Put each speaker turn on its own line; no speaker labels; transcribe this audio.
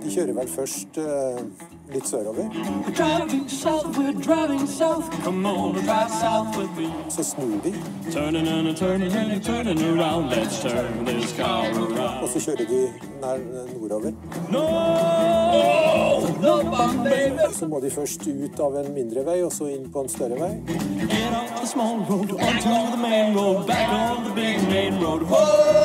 De kjører vel først uh, litt sørover. Så snur de, og så kjører de nær, eh, nordover.
No.
Så må de først ut av en mindre vei, og så inn på en større vei.
Get off the small road onto the main road, back on the big main road. Whoa,